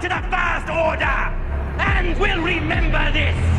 to the First Order! And we'll remember this!